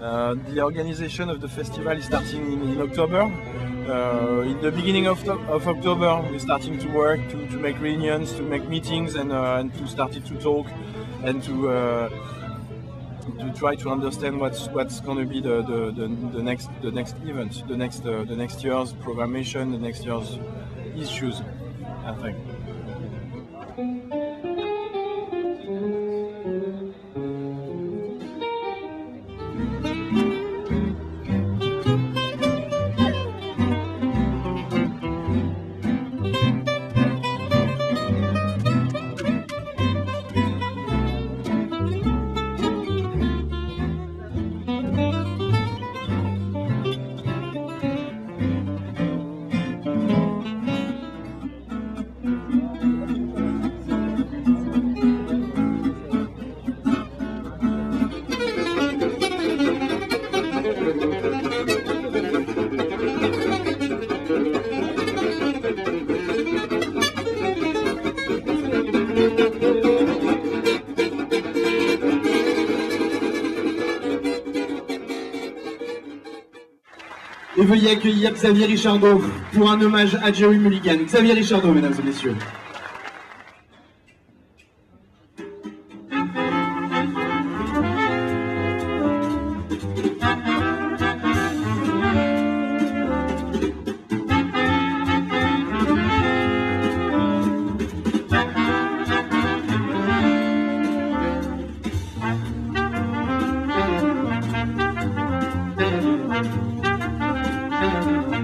Uh, the organization of the festival is starting in, in October. Uh, in the beginning of, of, October, we're starting to work to, to make reunions, to make meetings, and, uh, and to start to talk and to uh, to try to understand what's what's going to be the, the, the, the, next the next event, the next uh, the next year's programmation, the next year's issues. I think. Et veuillez accueillir Xavier Richardot pour un hommage à Jerry Mulligan. Xavier Richardot, mesdames et messieurs. Música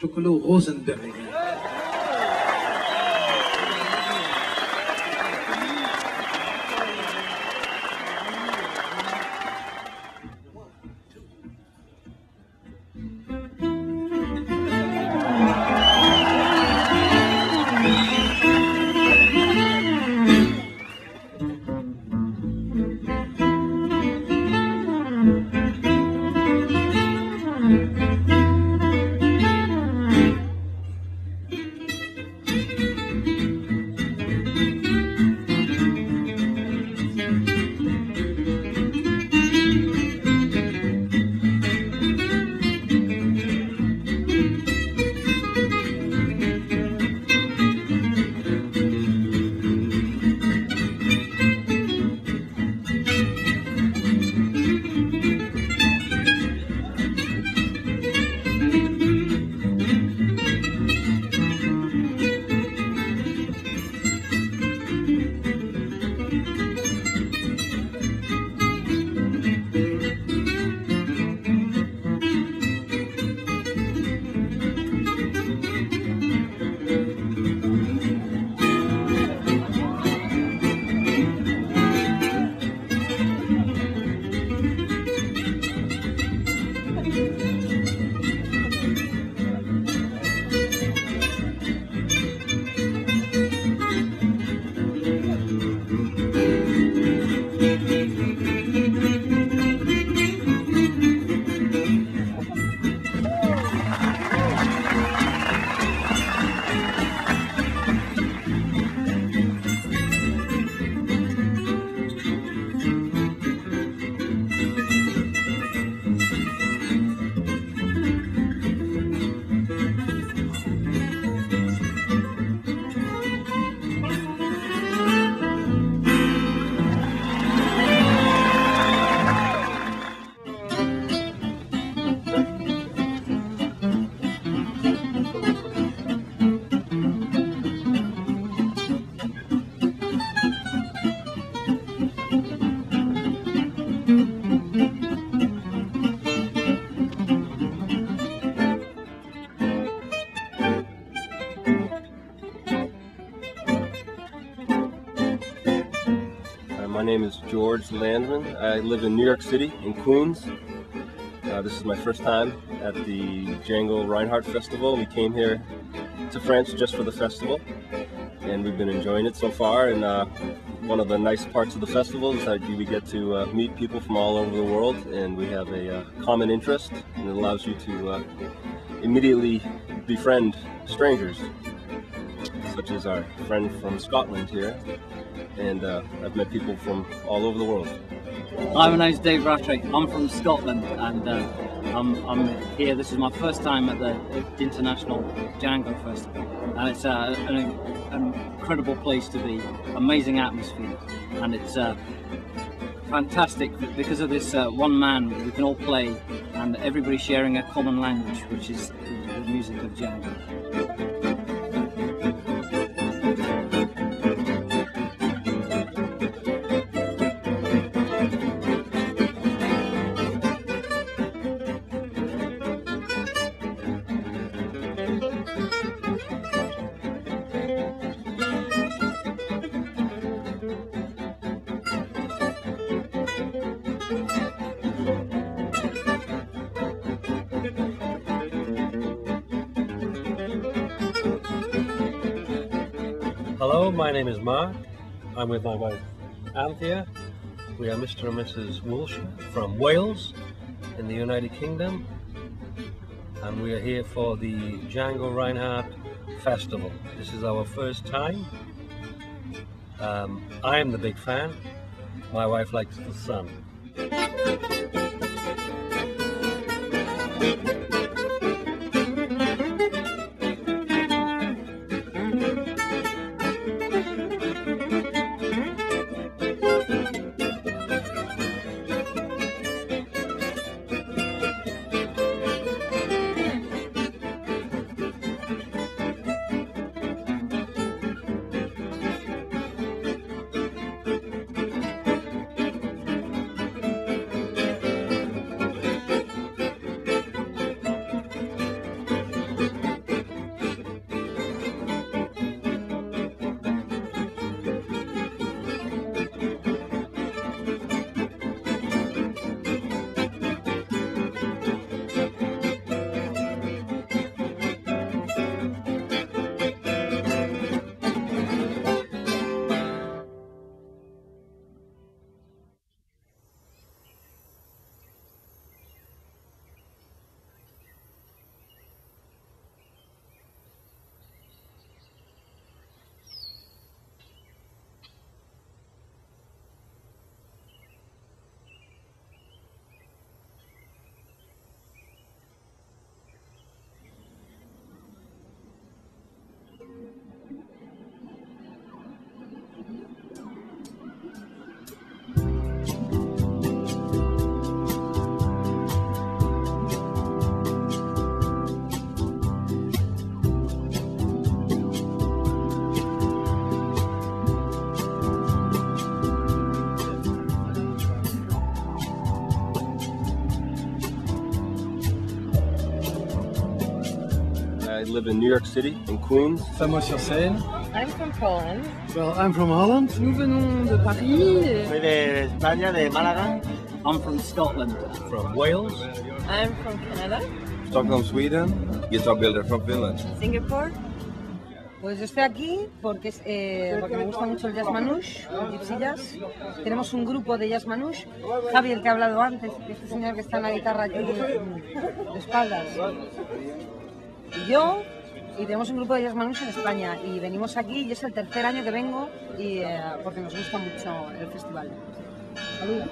Stochelo Rosenberg. Landsman. I live in New York City, in Queens. Uh, this is my first time at the Django Reinhardt Festival. We came here to France just for the festival, and we've been enjoying it so far. And uh, one of the nice parts of the festival is that we get to uh, meet people from all over the world, and we have a uh, common interest, and it allows you to uh, immediately befriend strangers, such is our friend from Scotland here. And uh, I've met people from all over the world. Hi, my name's Dave Rattray. I'm from Scotland and uh, I'm, I'm here. This is my first time at the International Django Festival, and it's uh, an, an incredible place to be. Amazing atmosphere, and it's uh, fantastic because of this uh, one man. We can all play, and everybody sharing a common language, which is the music of Django. Hello, my name is Mark. I'm with my wife Anthea. We are Mr. and Mrs. Walsh from Wales in the United Kingdom. And we are here for the Django Reinhardt Festival. This is our first time. Um, I am the big fan. My wife likes the sun. Live in New York City, in Queens. Samois-sur-Seine. I'm from Poland. Well, I'm from Holland. Nous venons de Paris. Soy de España, de Málaga. I'm from Scotland. From Wales. I'm from Canada. Stockholm, Sweden. Guitar builder from Finland. Singapore. Pues yo estoy aquí porque, eh, porque me gusta mucho el jazz manouche, el gypsy jazz. Tenemos un grupo de jazz manouche. Javier, que ha hablado antes, este señor que está en la guitarra aquí de espaldas. Y yo, y tenemos un grupo de jazz manouche en España. Y venimos aquí, y es el tercer año que vengo, y, eh, porque nos gusta mucho el festival. Saludos.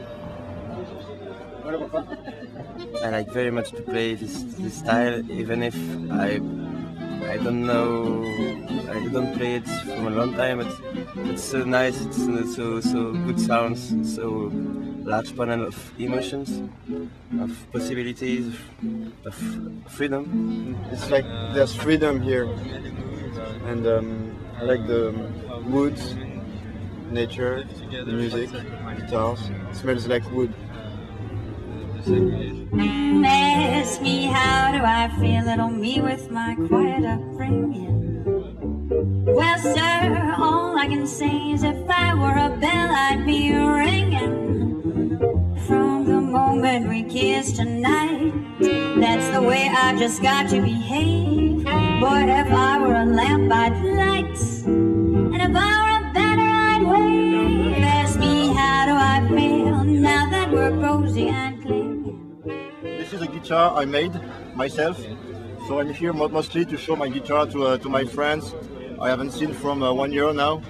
I like very much to play this, this style, even if I I don't know I don't play it from a long time. It's it's so nice. It's so so good sounds. So large panel of emotions, of possibilities, of freedom. It's like there's freedom here, and um, I like the woods, nature, the music, guitars. It smells like wood. Ask me how do I feel, little me with my quiet upbringing. Well, sir, all I can say is if I were a bell, I'd be ringing. Moment we kissed tonight, that's the way I just got to behave. But if I were a lamp, I'd light, and if I were a banner, I'd wave. Ask me how do I feel now that we're cozy and clean. This is a guitar I made myself, so I'm here mostly to show my guitar to, uh, to my friends I haven't seen from uh, one year now,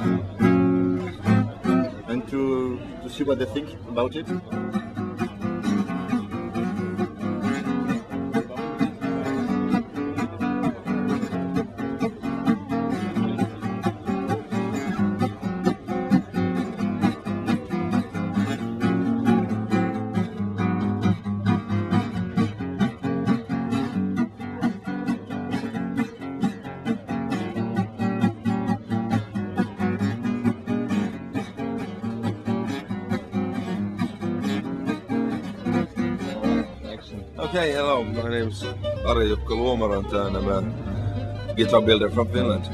and to, to see what they think about it. Okay, hello. My name's Ari Jukka and I'm a guitar builder from Finland,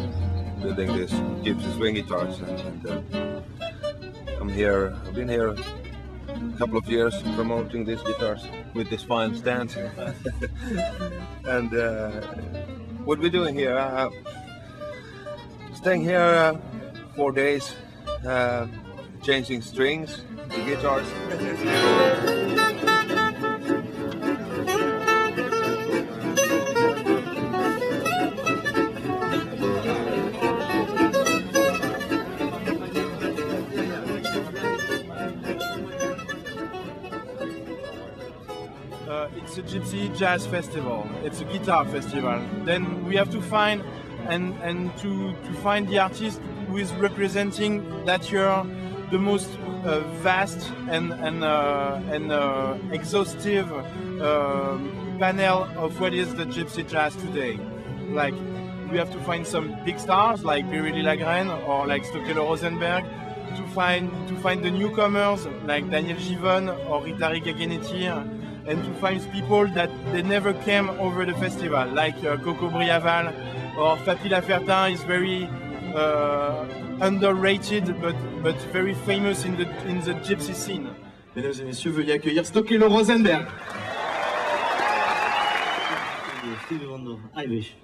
building these gypsy swing guitars. And, and, uh, I'm here. I've been here a couple of years promoting these guitars with this fine stand. and uh, what we're doing here, uh, staying here uh, four days, uh, changing strings, the guitars. gypsy jazz festival. It's a guitar festival. Then we have to find and and to to find the artist who is representing that year the most uh, vast and and uh, and uh, exhaustive um, panel of what is the gypsy jazz today. Like we have to find some big stars like Biréli Lagrène or like Stochelo Rosenberg to find to find the newcomers like Daniel Givone or Ritari Gagenetir and to find people that they never came over the festival like uh, Coco Briaval or Fapy Lafertin is very uh, underrated but but very famous in the in the gypsy scene. Mesdames et messieurs, veuillez accueillir Stochelo Rosenberg. Stevie Wonder, Irish.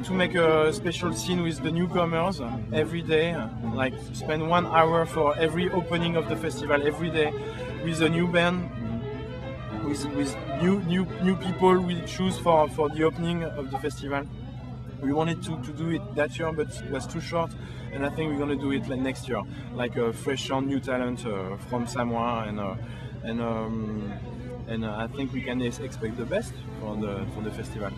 Want to make a special scene with the newcomers every day, like spend one hour for every opening of the festival every day with a new band, with, with new new new people we choose for, for the opening of the festival. We wanted to, to do it that year, but it was too short, and I think we're gonna do it like next year, like a fresh on new talent uh, from Samois, and uh, and um, and uh, I think we can expect the best for the for the festival.